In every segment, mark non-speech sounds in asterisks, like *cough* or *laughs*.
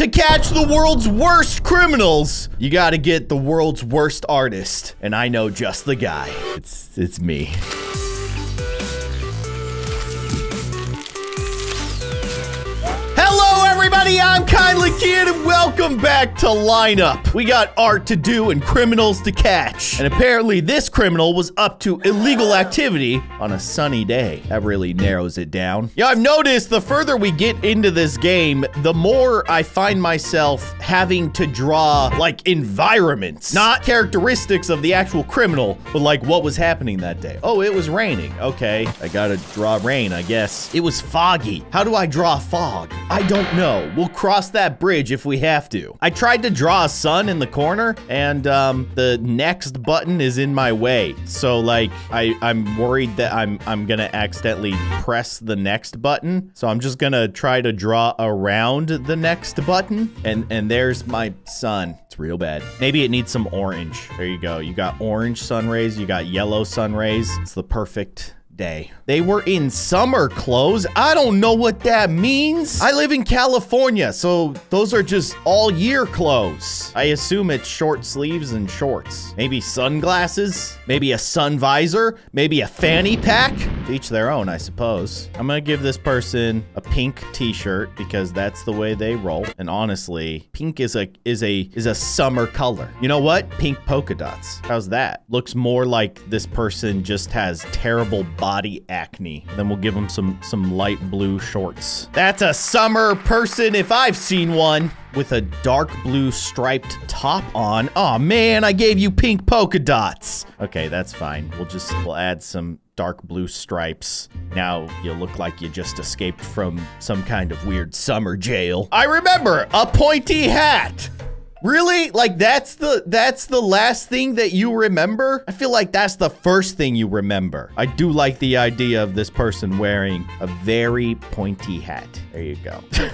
To catch the world's worst criminals, you gotta get the world's worst artist. And I know just the guy. It's, it's me. Everybody. I'm Kindly Keyin, and welcome back to Lineup. We got art to do and criminals to catch. And apparently, this criminal was up to illegal activity on a sunny day. That really narrows it down. Yeah, I've noticed the further we get into this game, the more I find myself having to draw like environments, not characteristics of the actual criminal, but like what was happening that day. Oh, it was raining. Okay, I gotta draw rain, I guess. It was foggy. How do I draw fog? I don't know. We'll cross that bridge if we have to. I tried to draw a sun in the corner, and um, the next button is in my way. So like, I I'm worried that I'm I'm gonna accidentally press the next button. So I'm just gonna try to draw around the next button, and and there's my sun. It's real bad. Maybe it needs some orange. There you go. You got orange sun rays. You got yellow sun rays. It's the perfect day. They were in summer clothes. I don't know what that means. I live in California, so those are just all year clothes. I assume it's short sleeves and shorts. Maybe sunglasses, maybe a sun visor, maybe a fanny pack. Each their own, I suppose. I'm gonna give this person a pink t-shirt because that's the way they roll. And honestly, pink is a is a is a summer color. You know what? Pink polka dots. How's that? Looks more like this person just has terrible body acne. Then we'll give him some some light blue shorts. That's a summer person if I've seen one with a dark blue striped top on. Oh man, I gave you pink polka dots. Okay, that's fine. We'll just we'll add some dark blue stripes. Now you look like you just escaped from some kind of weird summer jail. I remember a pointy hat. Really? Like that's the that's the last thing that you remember? I feel like that's the first thing you remember. I do like the idea of this person wearing a very pointy hat. There you go. *laughs*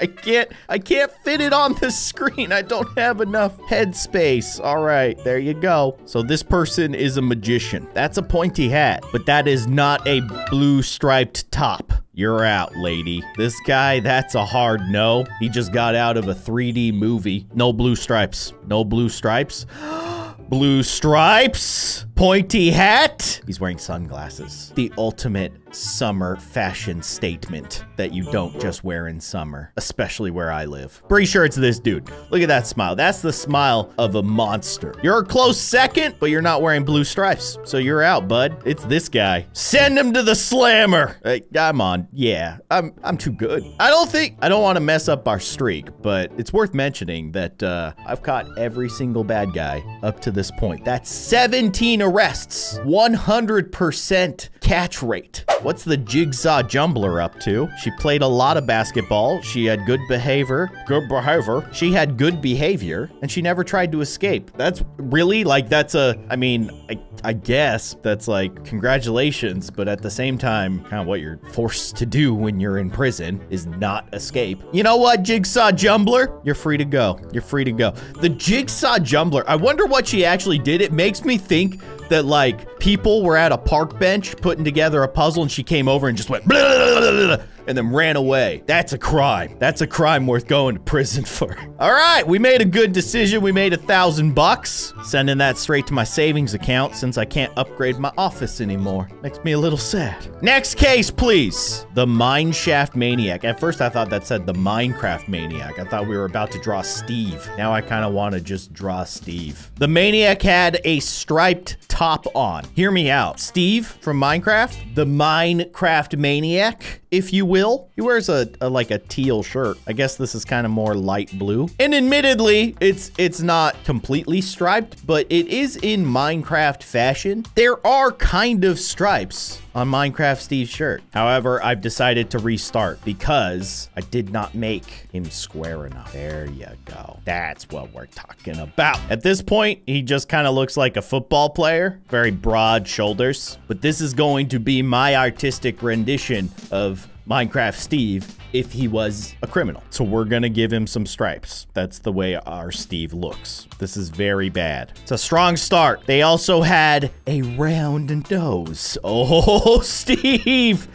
I can't I can't fit it on the screen. I don't have enough head space. All right, there you go. So this person is a magician. That's a pointy hat, but that is not a blue striped top. You're out, lady. This guy, that's a hard no. He just got out of a 3D movie. No blue stripes. No blue stripes. *gasps* blue stripes. Pointy hat. He's wearing sunglasses. The ultimate summer fashion statement that you don't just wear in summer, especially where I live. Pretty sure it's this dude. Look at that smile. That's the smile of a monster. You're a close second, but you're not wearing blue stripes. So you're out, bud. It's this guy. Send him to the slammer. Hey, I'm on. Yeah, I'm I'm too good. I don't think I don't want to mess up our streak, but it's worth mentioning that uh, I've caught every single bad guy up to this point. That's 17 arrests, 100% catch rate. What's the jigsaw jumbler up to? She played a lot of basketball. She had good behavior. Good behavior. She had good behavior, and she never tried to escape. That's really like that's a. I mean, I, I guess that's like congratulations, but at the same time, kind of what you're forced to do when you're in prison is not escape. You know what, jigsaw jumbler? You're free to go. You're free to go. The jigsaw jumbler. I wonder what she actually did. It makes me think that like people were at a park bench putting together a puzzle and she came over and just went blah, blah, blah, and then ran away. That's a crime. That's a crime worth going to prison *laughs* for. All right, we made a good decision. We made a thousand bucks. Sending that straight to my savings account since I can't upgrade my office anymore. Makes me a little sad. Next case, please. The Mineshaft Maniac. At first, I thought that said the Minecraft Maniac. I thought we were about to draw Steve. Now I kind of want to just draw Steve. The Maniac had a striped top on. Hear me out. Steve from Minecraft, the Minecraft Maniac, if you will. He wears a, a, like a teal shirt. I guess this is kind of more light blue. And admittedly, it's it's not completely striped, but it is in Minecraft fashion. There are kind of stripes on Minecraft Steve's shirt. However, I've decided to restart because I did not make him square enough. There you go. That's what we're talking about. At this point, he just kind of looks like a football player. Very broad shoulders. But this is going to be my artistic rendition of Minecraft Steve if he was a criminal. So we're gonna give him some stripes. That's the way our Steve looks. This is very bad. It's a strong start. They also had a round nose. *laughs* Oh, Steve!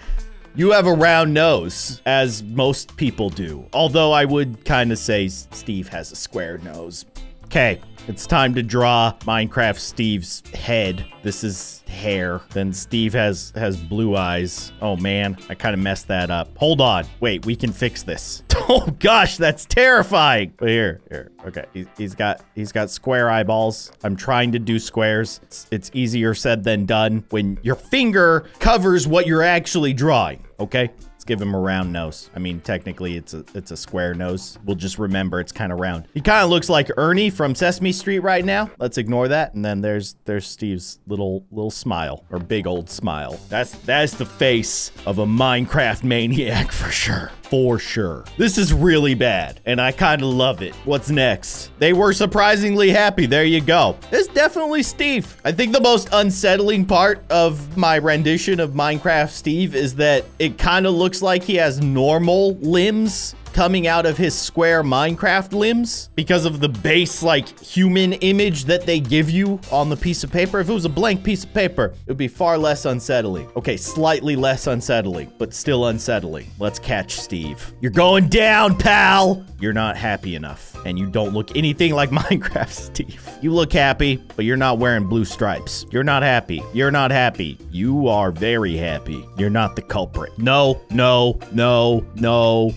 You have a round nose, as most people do. Although I would kind of say Steve has a square nose. Okay, it's time to draw Minecraft Steve's head. This is hair. Then Steve has has blue eyes. Oh man, I kind of messed that up. Hold on. Wait, we can fix this. *laughs* Oh gosh, that's terrifying. But here, here. Okay, he, has got he's got square eyeballs. I'm trying to do squares. It's, it's easier said than done when your finger covers what you're actually drawing. Okay Let's give him a round nose. I mean, technically, it's a it's a square nose. We'll just remember it's kind of round. He kind of looks like Ernie from Sesame Street right now. Let's ignore that. And then there's there's Steve's little little smile or big old smile. That's that's the face of a Minecraft maniac *laughs* for sure for sure. This is really bad, and I kind of love it. What's next? They were surprisingly happy. There you go. It's definitely Steve. I think the most unsettling part of my rendition of Minecraft Steve is that it kind of looks like he has normal limbs coming out of his square Minecraft limbs because of the base, like, human image that they give you on the piece of paper. If it was a blank piece of paper, it would be far less unsettling. Okay, slightly less unsettling, but still unsettling. Let's catch Steve. You're going down, pal! You're not happy enough, and you don't look anything like *laughs* Minecraft Steve. You look happy, but you're not wearing blue stripes. You're not happy. You're not happy. You are very happy. You're not the culprit. No, no, no, no,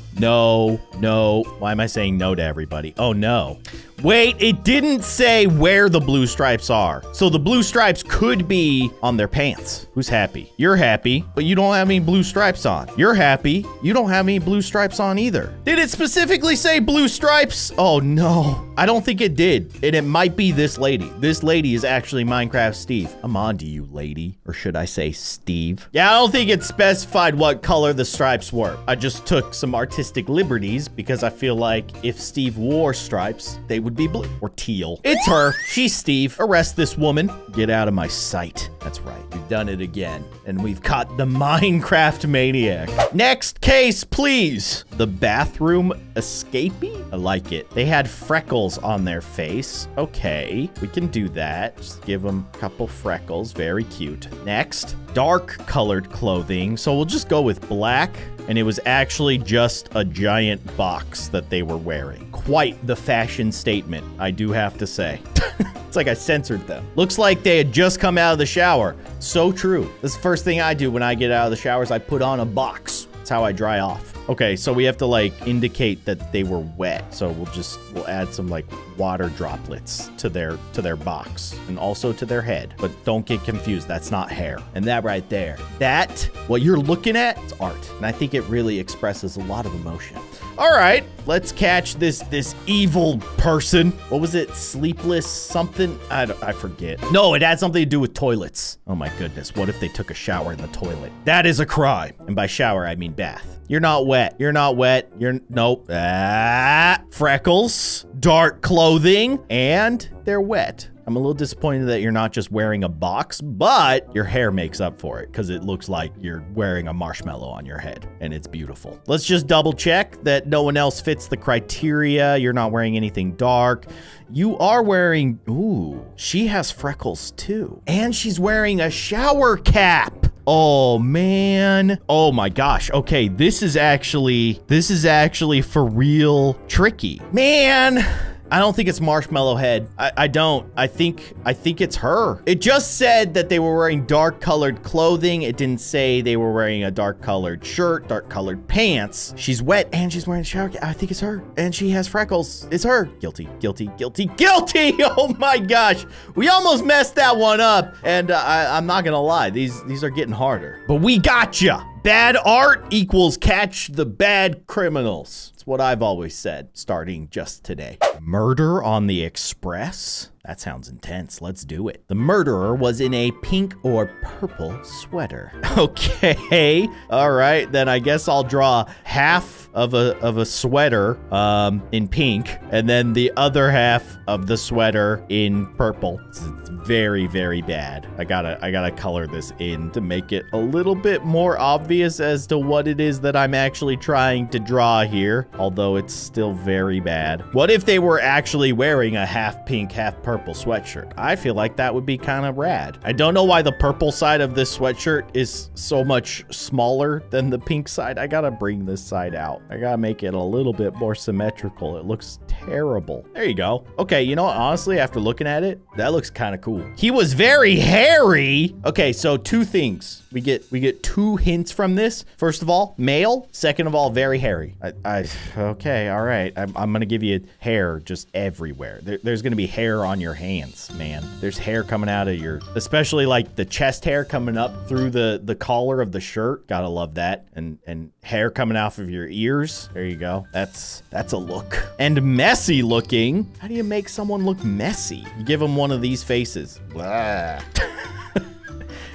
no. Why am I saying no to everybody? Oh, no. Wait, it didn't say where the blue stripes are. So the blue stripes could be on their pants. Who's happy? You're happy, but you don't have any blue stripes on. You're happy. You don't have any blue stripes on either. Did it specifically say blue stripes? Oh, no. I don't think it did. And it might be this lady. This lady is actually Minecraft Steve. I'm on to you, lady. Or should I say Steve? Yeah, I don't think it specified what color the stripes were. I just took some artistic liberties because I feel like if Steve wore stripes, they would would be blue or teal. It's her. She's Steve. Arrest this woman. Get out of my sight. That's right. You've done it again. And we've caught the Minecraft maniac. Next case, please. The bathroom escapee? I like it. They had freckles on their face. Okay, we can do that. Just give them a couple freckles. Very cute. Next, dark colored clothing. So we'll just go with black. And it was actually just a giant box that they were wearing quite the fashion statement, I do have to say. *laughs* it's like I censored them. Looks like they had just come out of the shower. So true. This is the first thing I do when I get out of the showers. I put on a box. That's how I dry off. Okay, so we have to like indicate that they were wet. So we'll just we'll add some like water droplets to their to their box and also to their head. But don't get confused, that's not hair. And that right there, that what you're looking at, it's art. And I think it really expresses a lot of emotion. All right, let's catch this this evil person. What was it? Sleepless something? I, I forget. No, it had something to do with toilets. Oh my goodness, what if they took a shower in the toilet? That is a crime. And by shower, I mean bath. You're not wet. You're not wet. You're, nope. Ah, freckles, dark clothing, and they're wet. I'm a little disappointed that you're not just wearing a box, but your hair makes up for it because it looks like you're wearing a marshmallow on your head and it's beautiful. Let's just double check that no one else fits the criteria. You're not wearing anything dark. You are wearing, ooh, she has freckles too. And she's wearing a shower cap. Oh man. Oh my gosh. Okay, this is actually this is actually for real tricky. Man. I don't think it's Marshmallow Head. I, I, don't. I think I think it's her. It just said that they were wearing dark colored clothing. It didn't say they were wearing a dark colored shirt, dark colored pants. She's wet and she's wearing a shower. I think it's her. And she has freckles. It's her. Guilty, guilty, guilty, guilty. *laughs* Oh my gosh. We almost messed that one up. And uh, I, I'm not gonna lie. These these are getting harder. But we gotcha. Bad art equals catch the bad criminals It's what I've always said, starting just today. Murder on the Express? That sounds intense. Let's do it. The murderer was in a pink or purple sweater. *laughs* Okay. All right. Then I guess I'll draw half of a of a sweater um, in pink and then the other half of the sweater in purple. It's, it's very very bad. I gotta I gotta color this in to make it a little bit more obvious as to what it is that I'm actually trying to draw here. although it's still very bad. What if they were actually wearing a half pink, half purple sweatshirt? I feel like that would be kind of rad. I don't know why the purple side of this sweatshirt is so much smaller than the pink side. I gotta bring this side out. I gotta make it a little bit more symmetrical. It looks terrible. There you go. Okay, you know what? Honestly, after looking at it, that looks kind of cool. He was very hairy. Okay, so two things. We get we get two hints from this. First of all, male. Second of all, very hairy. I, I okay, all right. I'm, I'm gonna give you hair just everywhere. There, there's gonna be hair on your hands, man. There's hair coming out of your, especially like the chest hair coming up through the the collar of the shirt. Gotta love that. And and hair coming off of your ears. There you go. That's that's a look. And messy looking. How do you make someone look messy? You give them one of these faces. *laughs*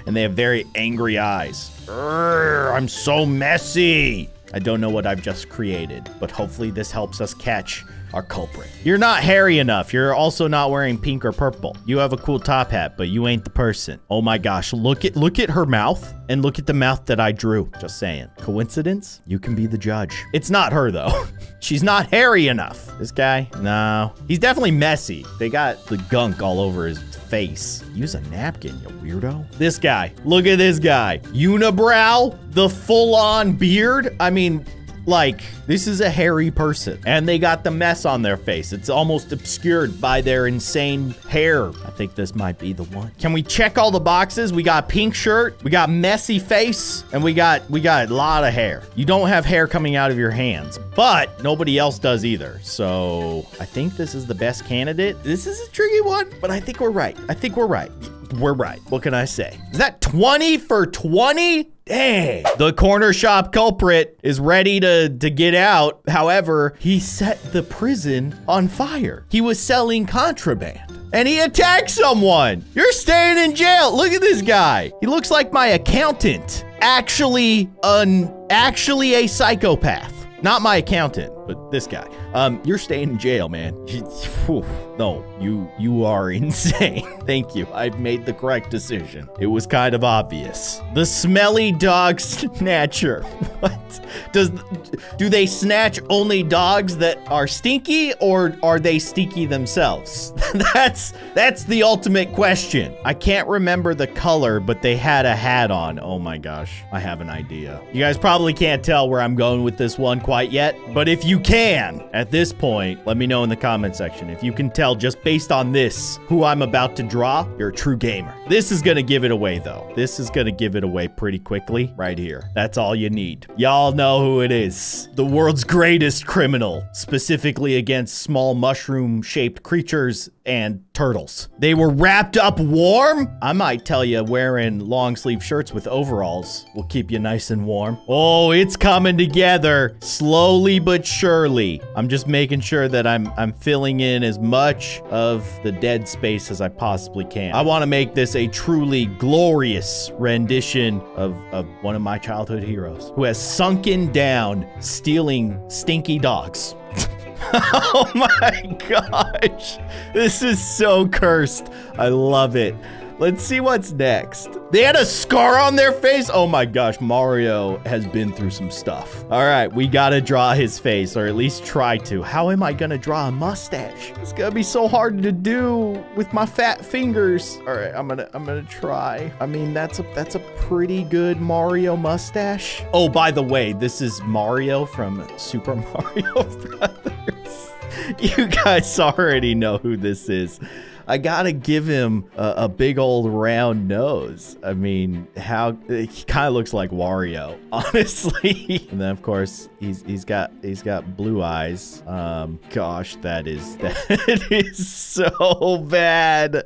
And they have very angry eyes. I'm so messy. I don't know what I've just created, but hopefully this helps us catch our culprit. You're not hairy enough. You're also not wearing pink or purple. You have a cool top hat, but you ain't the person. Oh my gosh, look at look at her mouth and look at the mouth that I drew. Just saying. Coincidence? You can be the judge. It's not her though. *laughs* She's not hairy enough. This guy? No. He's definitely messy. They got the gunk all over his face. Use a napkin, you weirdo. This guy. Look at this guy. Unibrow, the full-on beard. I mean, like, this is a hairy person. And they got the mess on their face. It's almost obscured by their insane hair. I think this might be the one. Can we check all the boxes? We got pink shirt, we got messy face, and we got we got a lot of hair. You don't have hair coming out of your hands, but nobody else does either. So I think this is the best candidate. This is a tricky one, but I think we're right. I think we're right. We're right. What can I say? Is that 20 for 20? Dang. The corner shop culprit is ready to, to get out. However, he set the prison on fire. He was selling contraband and he attacked someone. You're staying in jail. Look at this guy. He looks like my accountant. Actually, an actually a psychopath. Not my accountant, but this guy. Um, you're staying in jail, man. *laughs* no, you you are *laughs* insane. Thank you. I've made the correct decision. It was kind of obvious. The smelly dog *laughs* snatcher. What? Does do they snatch only dogs that are stinky or are they stinky themselves? that's that's the ultimate question. I can't remember the color, but they had a hat on. Oh my gosh. I have an idea. You guys probably can't tell where I'm going with this one quite yet, but if you can, at this point, let me know in the comment section. If you can tell just based on this who I'm about to draw, you're a true gamer. This is gonna give it away though. This is gonna give it away pretty quickly right here. That's all you need. Y'all know who it is. The world's greatest criminal, specifically against small mushroom-shaped creatures and turtles. They were wrapped up warm? I might tell you wearing long sleeve shirts with overalls will keep you nice and warm. Oh, it's coming together slowly but surely. I'm just making sure that I'm I'm filling in as much of the dead space as I possibly can. I want to make this a truly glorious rendition of, of one of my childhood heroes who has sunken down stealing stinky dogs. *laughs* oh my gosh. This is so cursed. I love it. Let's see what's next. They had a scar on their face? Oh my gosh, Mario has been through some stuff. All right, we gotta draw his face, or at least try to. How am I gonna draw a mustache? It's gonna be so hard to do with my fat fingers. All right, I'm gonna I'm gonna try. I mean, that's a that's a pretty good Mario mustache. Oh, by the way, this is Mario from Super *laughs* Mario Brothers. You guys already know who this is. I gotta give him a, a, big old round nose. I mean, how he kind of looks like Wario, *laughs* honestly. and then of course he's he's got he's got blue eyes. Um, gosh, that is *laughs* that is so bad.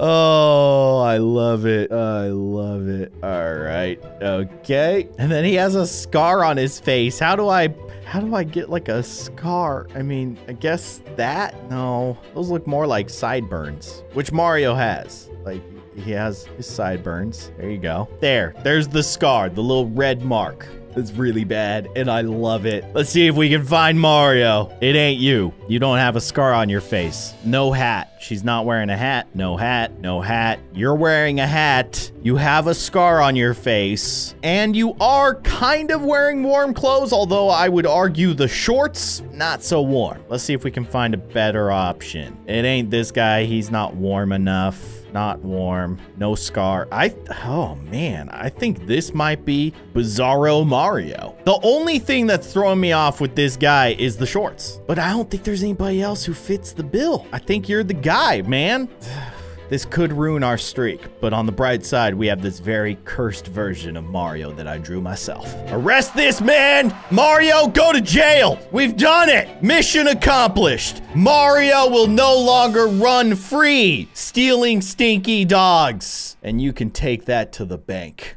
Oh, I love it. I love it. All right. Okay. And then he has a scar on his face. How do I how do I get like a scar? I mean, I guess that? No. Those look more like sideburns, which Mario has. Like he has his sideburns. There you go. There. There's the scar, the little red mark. It's really bad, and I love it. Let's see if we can find Mario. It ain't you. You don't have a scar on your face. No hat. She's not wearing a hat. No hat. No hat. You're wearing a hat. You have a scar on your face. And you are kind of wearing warm clothes, although I would argue the shorts, not so warm. Let's see if we can find a better option. It ain't this guy. He's not warm enough. Not warm. No scar. I, oh man, I think this might be Bizarro Mario. The only thing that's throwing me off with this guy is the shorts. But I don't think there's anybody else who fits the bill. I think you're the guy, man. This could ruin our streak, but on the bright side, we have this very cursed version of Mario that I drew myself. Arrest this man! Mario, go to jail! We've done it! Mission accomplished! Mario will no longer run free, stealing stinky dogs. And you can take that to the bank.